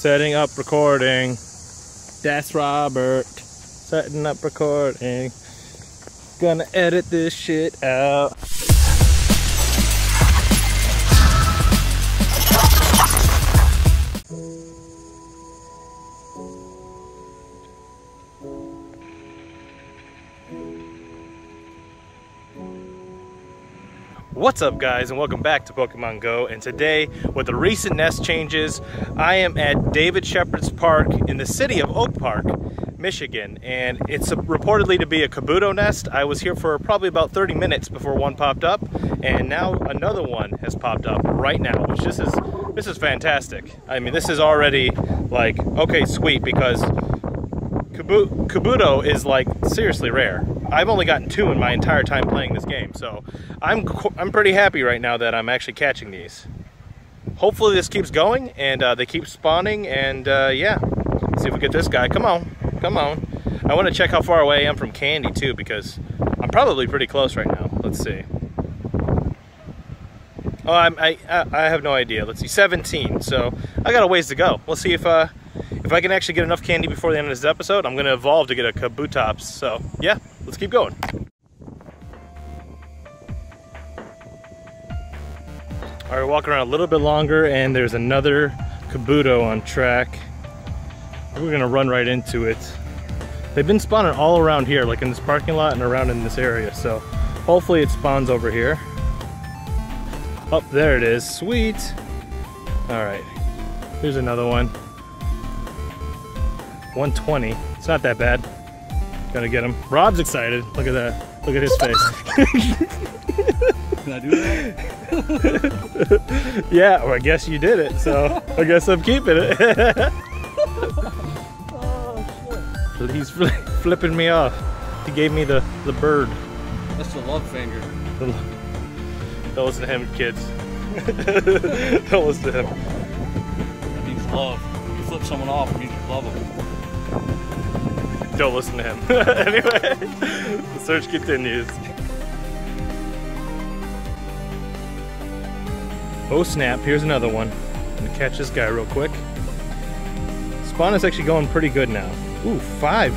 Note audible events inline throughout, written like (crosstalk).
Setting up recording. That's Robert. Setting up recording. Gonna edit this shit out. What's up guys and welcome back to Pokemon Go and today with the recent nest changes I am at David Shepherd's Park in the city of Oak Park, Michigan and it's reportedly to be a Kabuto nest. I was here for probably about 30 minutes before one popped up and now another one has popped up right now which this is this is fantastic. I mean this is already like okay sweet because Kabuto is like seriously rare. I've only gotten two in my entire time playing this game, so I'm I'm pretty happy right now that I'm actually catching these. Hopefully this keeps going and uh, they keep spawning and uh, yeah, see if we get this guy. Come on, come on. I want to check how far away I am from Candy too because I'm probably pretty close right now. Let's see. Oh, I'm, I I have no idea. Let's see, 17. So I got a ways to go. We'll see if uh if I can actually get enough candy before the end of this episode, I'm gonna evolve to get a Kabutops. So yeah, let's keep going. All right, walking around a little bit longer and there's another Kabuto on track. We're gonna run right into it. They've been spawning all around here, like in this parking lot and around in this area. So hopefully it spawns over here. Oh, there it is, sweet. All right, here's another one. 120. It's not that bad. Gotta get him. Rob's excited. Look at that. Look at his face. Can I do that? (laughs) yeah, well, I guess you did it, so I guess I'm keeping it. (laughs) oh, shit. He's fl flipping me off. He gave me the, the bird. That's the love finger. Don't listen to him, kids. (laughs) Don't listen to him. That means love. You flip someone off, it means you love them don't listen to him. (laughs) anyway, the search continues. Oh snap, here's another one. I'm gonna catch this guy real quick. Spawn is actually going pretty good now. Ooh, five.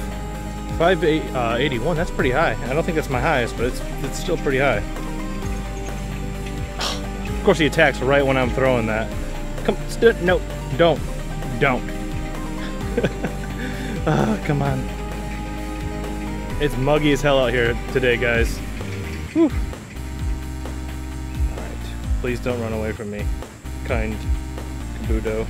Five eight, uh, 81, that's pretty high. I don't think that's my highest, but it's, it's still pretty high. Of course he attacks right when I'm throwing that. Come, no, don't, don't. oh, (laughs) come on. It's muggy as hell out here today, guys. Whew. Alright, please don't run away from me, kind Kabuto.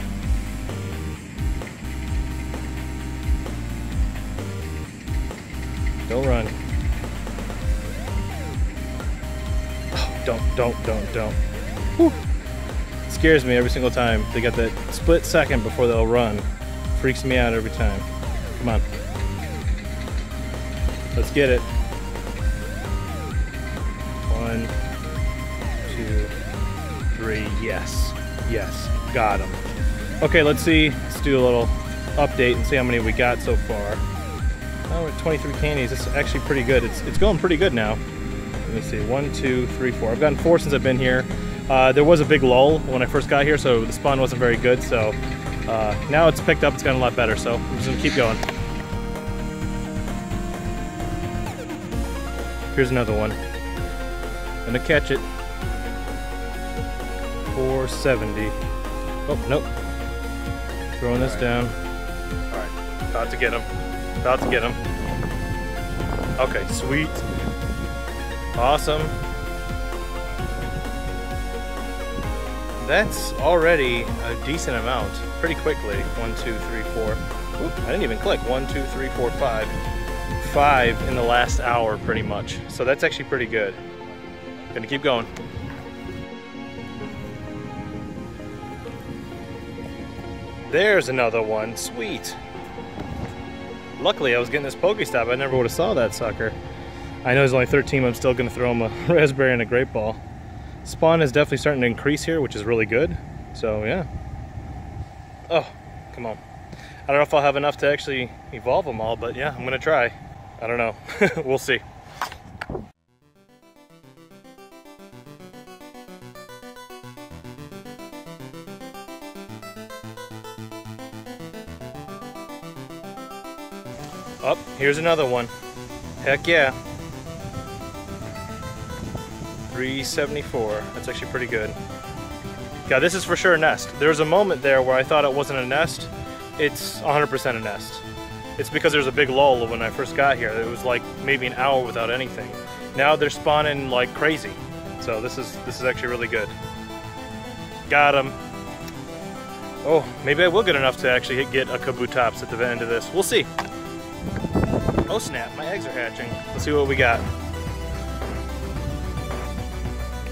Don't run. Oh, don't, don't, don't, don't. Whew. It scares me every single time. They got that split second before they'll run. Freaks me out every time. Come on. Let's get it. One, two, three. Yes. Yes. Got him. Okay, let's see. Let's do a little update and see how many we got so far. Oh, we're 23 candies. It's actually pretty good. It's, it's going pretty good now. Let me see. One, two, three, four. I've gotten four since I've been here. Uh, there was a big lull when I first got here, so the spawn wasn't very good. So uh, now it's picked up. It's gotten a lot better. So I'm just going to keep going. Here's another one. Gonna catch it. 470. Oh, nope. Throwing this down. Alright, about to get him. About to get him. Okay, sweet. Awesome. That's already a decent amount. Pretty quickly. One, two, three, four. Oop, I didn't even click. One, two, three, four, five five in the last hour pretty much. So that's actually pretty good. Gonna keep going. There's another one, sweet. Luckily I was getting this Pokestop, I never would have saw that sucker. I know he's only 13, I'm still gonna throw him a (laughs) raspberry and a grape ball. Spawn is definitely starting to increase here, which is really good. So yeah. Oh, come on. I don't know if I'll have enough to actually evolve them all, but yeah, I'm gonna try. I don't know. (laughs) we'll see. Up, oh, here's another one. Heck yeah. 374. That's actually pretty good. Yeah, this is for sure a nest. There was a moment there where I thought it wasn't a nest. It's 100% a nest. It's because there's a big lull when I first got here. It was like maybe an hour without anything. Now they're spawning like crazy. So this is this is actually really good. Got him. Oh, maybe I will get enough to actually get a Kabutops at the end of this. We'll see. Oh snap, my eggs are hatching. Let's see what we got.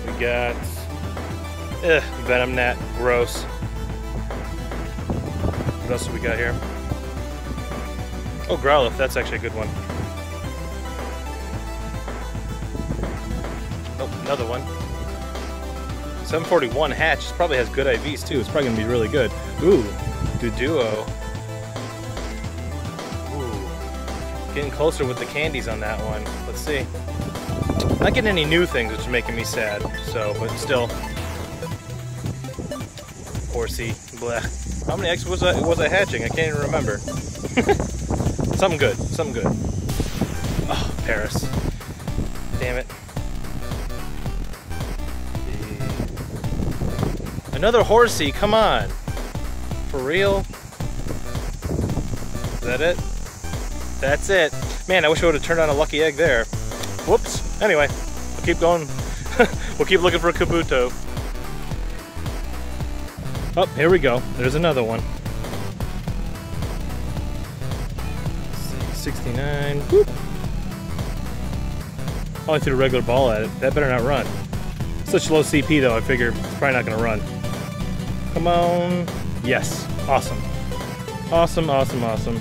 We got Ugh, Venonat, gross. What else do we got here? Oh, Growlithe, that's actually a good one. Oh, another one. 741 hatch probably has good IVs too. It's probably gonna be really good. Ooh, Doduo. Ooh, getting closer with the candies on that one. Let's see. Not getting any new things, which is making me sad. So, but still, horsey. Blech. How many eggs was I was I hatching? I can't even remember. (laughs) something good. Something good. Ah, oh, Paras. Damn it. Another horsey, come on. For real? Is that it? That's it. Man, I wish I would have turned on a lucky egg there. Whoops. Anyway, we'll keep going. (laughs) we'll keep looking for a Kabuto. Oh, here we go. There's another one. 69. Whoop. Oh, I threw a regular ball at it. That better not run. Such low CP though, I figure it's probably not gonna run. Come on. Yes. Awesome. Awesome, awesome, awesome.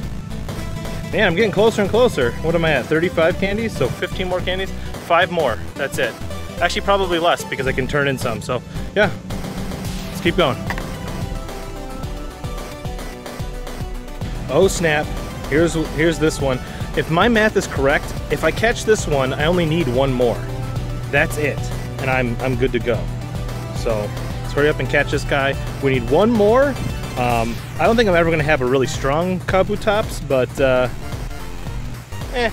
Man, I'm getting closer and closer. What am I at? 35 candies? So 15 more candies? Five more. That's it. Actually, probably less because I can turn in some. So, yeah. Let's keep going. Oh snap, here's, here's this one. If my math is correct, if I catch this one, I only need one more. That's it, and I'm, I'm good to go. So let's hurry up and catch this guy. We need one more. Um, I don't think I'm ever gonna have a really strong Kabutops, but uh, eh,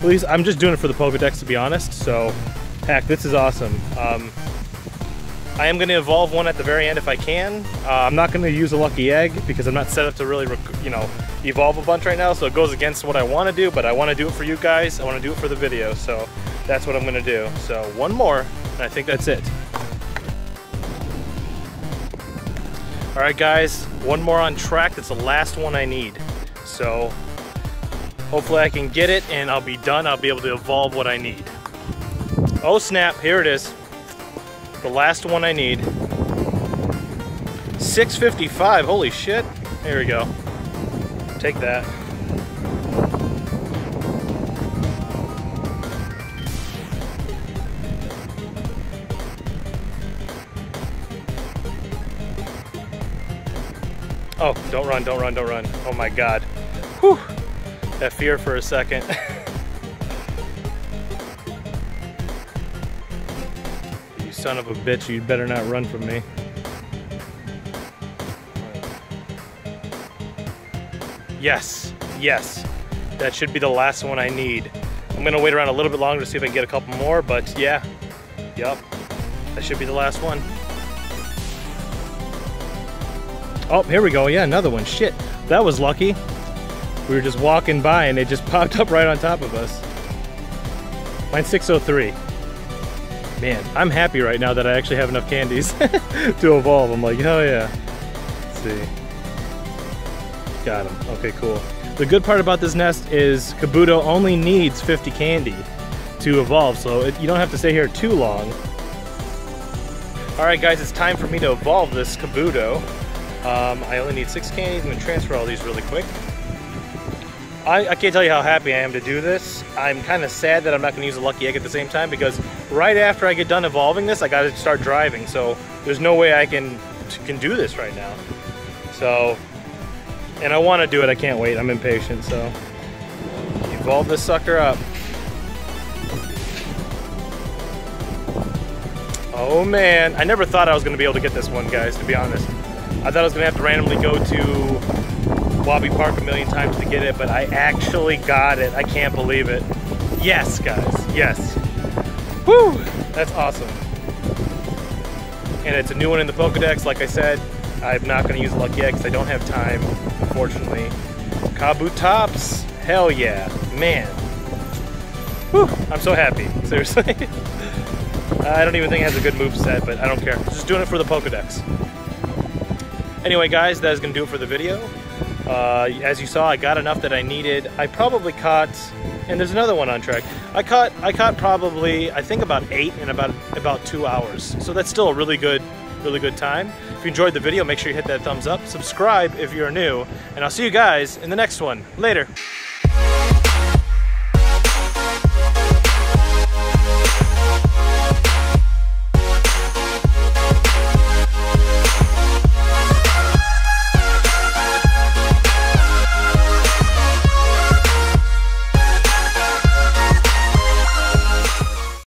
at least I'm just doing it for the Pokedex to be honest. So heck, this is awesome. Um, I am going to evolve one at the very end if I can. Uh, I'm not going to use a lucky egg because I'm not set up to really, you know, evolve a bunch right now. So it goes against what I want to do, but I want to do it for you guys. I want to do it for the video. So that's what I'm going to do. So one more, and I think that's it. All right, guys, one more on track. That's the last one I need. So hopefully I can get it and I'll be done. I'll be able to evolve what I need. Oh snap, here it is. The last one I need. 655, holy shit. Here we go. Take that. Oh, don't run, don't run, don't run. Oh my God. Whew. That fear for a second. (laughs) son of a bitch, you better not run from me. Yes, yes. That should be the last one I need. I'm gonna wait around a little bit longer to see if I can get a couple more, but yeah, yep. That should be the last one. Oh, here we go, yeah, another one, shit. That was lucky. We were just walking by and it just (laughs) popped up right on top of us. Mine's 603 man, I'm happy right now that I actually have enough candies (laughs) to evolve. I'm like, hell yeah. Let's see. Got him. Okay, cool. The good part about this nest is Kabuto only needs 50 candy to evolve, so it, you don't have to stay here too long. Alright guys, it's time for me to evolve this Kabuto. Um, I only need six candies. I'm to transfer all these really quick. I, I, can't tell you how happy I am to do this. I'm kind of sad that I'm not going to use a Lucky Egg at the same time because right after I get done evolving this, I got to start driving. So there's no way I can can do this right now. So, and I want to do it. I can't wait. I'm impatient. So evolve this sucker up. Oh man, I never thought I was to be able to get this one, guys, to be honest. I thought I was to have to randomly go to Wabi Park a million times to get it, but I actually got it. I can't believe it. Yes, guys, yes. Woo, that's awesome. And it's a new one in the Pokedex, like I said. I'm not gonna use Lucky Egg because I don't have time, unfortunately. Kabutops, hell yeah, man. Whew, I'm so happy, (laughs) seriously. I don't even think it has a good move set, but I don't care. Just doing it for the Pokedex. Anyway, guys, that is going to do it for the video. Uh, as you saw, I got enough that I needed. I probably caught, and there's another one on track. I caught, I caught probably, I think about eight in about about two hours. So that's still a really good, really good time. If you enjoyed the video, make sure you hit that thumbs up. Subscribe if you're new, and I'll see you guys in the next one. Later.